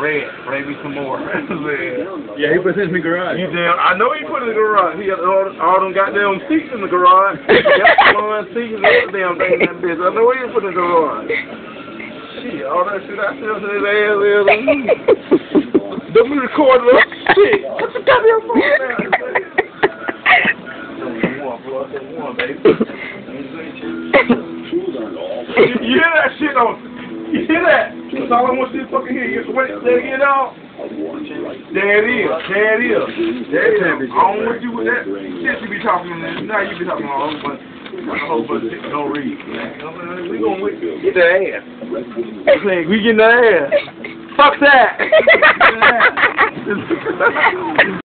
Red, bring me some more. Man. Yeah, he put it in the garage. You damn, I know he put it in the garage. He got all, all them goddamn seats in the garage. He got one seats and all the damn thing in that bitch. I know he put it in the garage. Shit, all that shit I feel to his ass is. Hmm. Don't be recording up. Shit, put the goddamn phone down. One, bro. One, baby. You, you hear that shit on? You hear that? That's all I want you to fucking hear. You wait, say it again, dog. There it is. There it is. There it is. I don't want you with that shit you be talking. Now you be talking all over. A whole bunch of shit you don't read. Man. We gonna get the ass. We getting the ass. Fuck that.